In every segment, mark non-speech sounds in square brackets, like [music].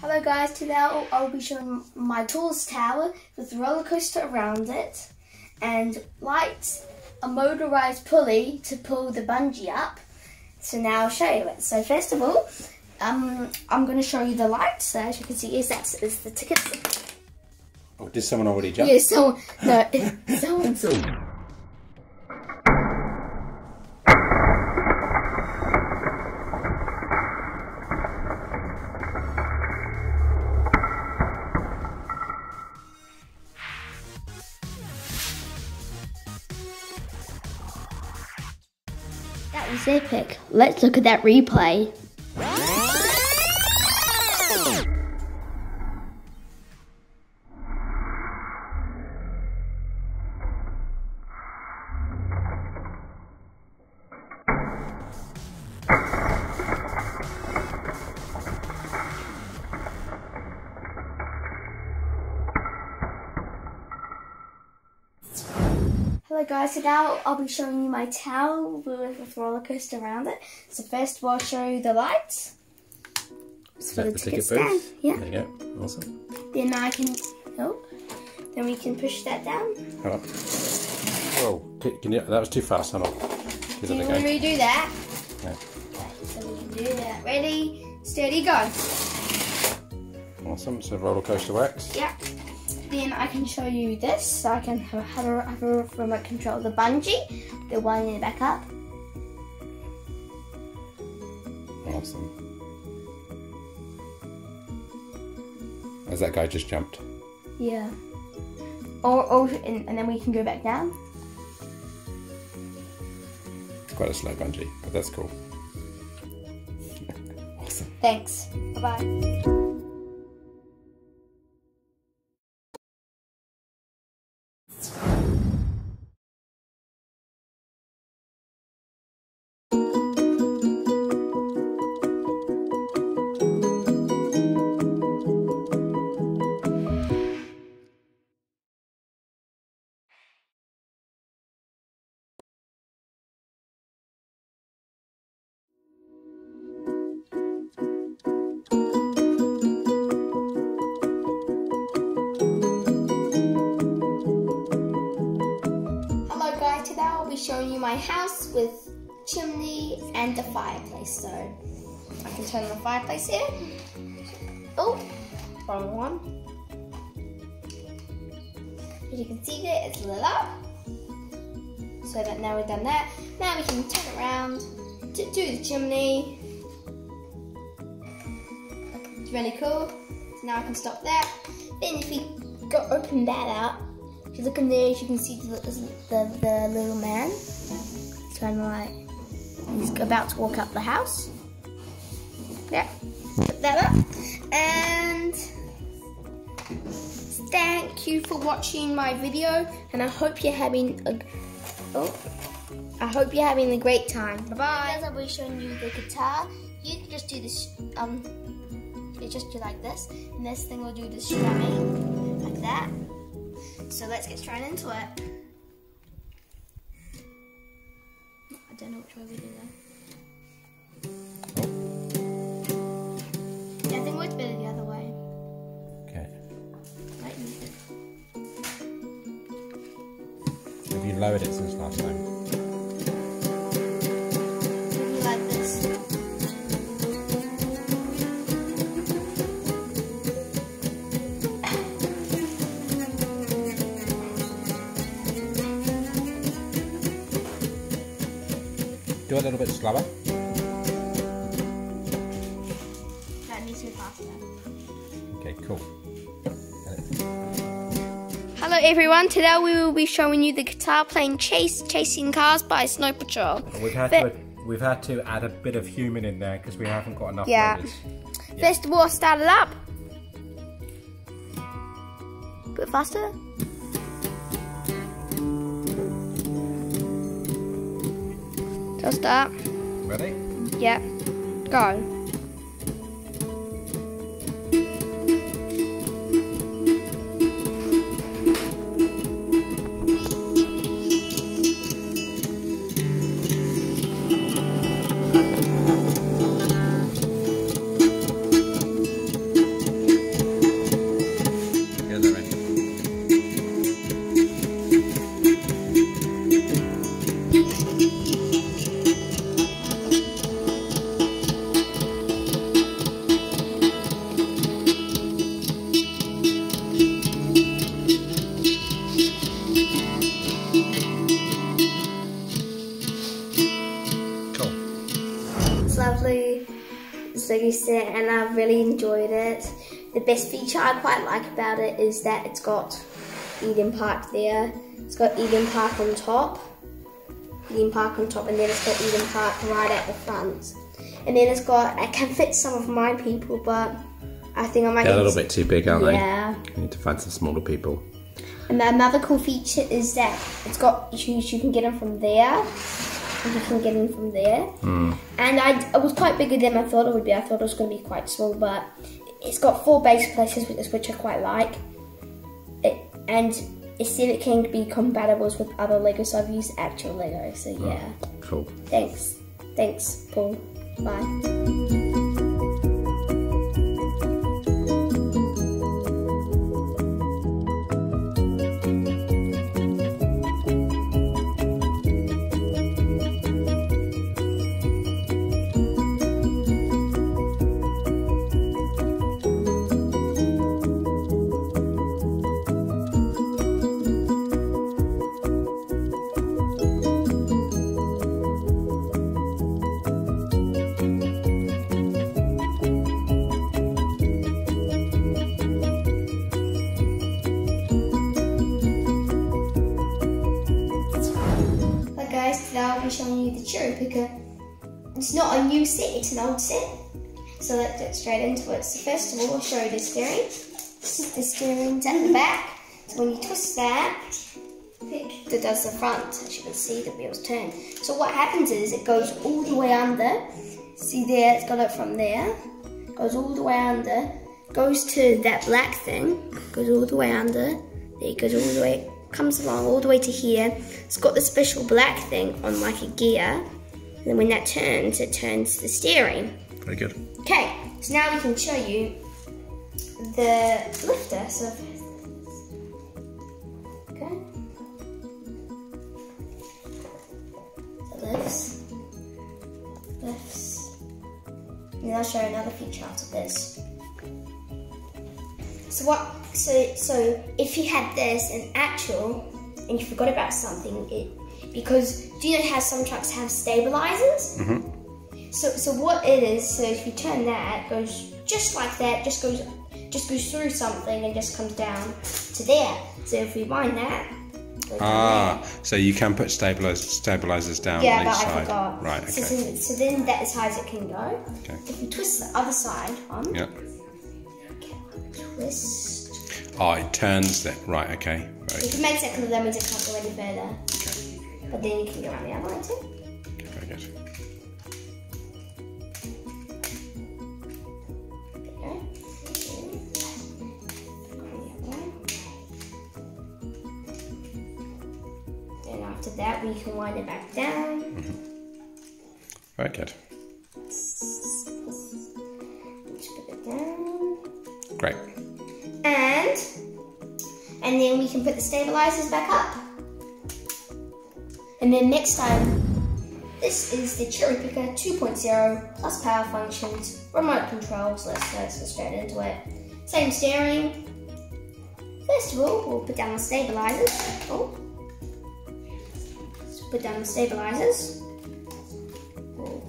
Hello guys, today I'll, I'll be showing my tallest tower with a roller coaster around it and lights, a motorized pulley to pull the bungee up. So now I'll show you it. So first of all, um, I'm going to show you the lights. So as you can see, is that's is the tickets. Oh, did someone already jump? Yeah, so no, [laughs] someone. Was epic. Let's look at that replay. Hello guys, so now I'll be showing you my tower with a roller coaster around it. So first I'll show you the lights. Is For the the ticket ticket stand, yeah. There you go. Awesome. Then I can, oh, then we can push that down. Hold on. Whoa, can, can you, that was too fast. Hold on. Do it you a want to redo that? Yeah. So we can do that. Ready, steady, go. Awesome. So roller coaster works. Yeah. Then I can show you this. So I can have, have, a, have a remote control of the bungee, the one in the back up. Awesome. As that guy just jumped. Yeah. Or, or and, and then we can go back down. It's quite a slow bungee, but that's cool. [laughs] awesome. Thanks. Bye bye. My house with chimney and the fireplace. So I can turn the fireplace here. Oh, wrong one. As you can see there, it's lit up. So that now we've done that, now we can turn around to do the chimney. It's really cool. So now I can stop that. Then if we go open that up, you look in there, you can see the, the, the little man. It's kind of like he's about to walk up the house. Yeah, put that up. And thank you for watching my video, and I hope you're having a oh, I hope you're having a great time. Bye bye. As I'll be showing you the guitar, you can just do this. Um, you just do like this, and this thing will do the strumming like that. So let's get straight into it. I don't know which way we do that. Yeah, I think works better the other way. Okay. Have you lowered it since last time? Do it a little bit slower. That needs to be faster. Okay, cool. Hello everyone, today we will be showing you the guitar playing Chase Chasing Cars by Snow Patrol. We've had But- to we've had to add a bit of human in there because we haven't got enough Yeah. loaders. First of all, start it up. A Bit faster. Start. Ready? Yeah. Go. You said, and I really enjoyed it. The best feature I quite like about it is that it's got Eden Park there. It's got Eden Park on top. Eden Park on top, and then it's got Eden Park right at the front. And then it's got, I can fit some of my people, but I think I might They're a little bit too big, aren't they? Yeah. You need to find some smaller people. And another cool feature is that it's got you, you can get them from there. And you can get in from there. Hmm. And I it was quite bigger than I thought it would be. I thought it was going to be quite small, but it's got four base plates, which, which I quite like. It, and it said it can be compatible with other Lego, so I've used actual Lego. So yeah, Cool. thanks, thanks, Paul. Bye. It's not a new set, it's an old set. So let's get straight into it. So first of all, I'll show you the steering. This is the steering at the back. So when you twist that, it does the front. As you can see, the wheels turn. So what happens is it goes all the way under. See there, it's got it from there. Goes all the way under. Goes to that black thing. Goes all the way under. There it goes all the way, comes along all the way to here. It's got the special black thing on like a gear. And then when that turns, it turns the steering. Very good. Okay, so now we can show you the lifter. So, okay. Lifts, lifts. And then I'll show another feature after this. So what? So so if you had this in actual and you forgot about something, it because do you know how some trucks have stabilizers? Mm-hmm. So, so what it is, so if you turn that, it goes just like that, just goes, just goes through something and just comes down to there. So if we wind that, Ah, so you can put stabilizers stabilizers down yeah, on but each I side. forgot. Right. So, Okay. so, so then that is high as it can go. Okay. If you twist the other side on, Yeah. twist, Oh, it turns that. Right. Okay. Very, if it makes that means it can't go any further. But then you can go around the other way too. Very good. Okay. Then after that, we can wind it back down. Mm-hmm. Very good. Just put it down. Great. And and then we can put the stabilizers back up. And then next time, this is the Cherry Picker 2.0 plus power functions, remote controls. Let's, go straight into it. Same steering. First of all, we'll put down the stabilizers. Oh. Let's put down the stabilizers. We'll.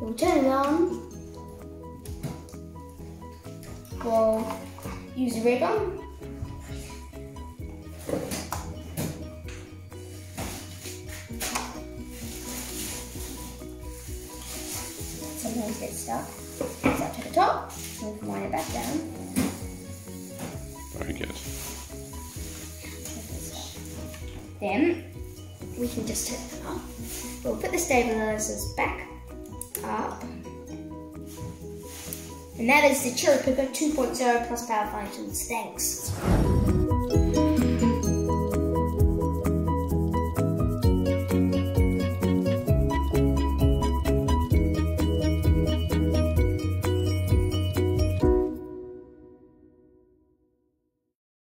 We'll turn it on. We'll use the red Sometimes get stuck. It's up to the top. We can wind it back down. Very good. Then we can just turn it up. We'll put the stabilizers back up. And that is the Cherry Picker 2.0 plus power functions. Thanks.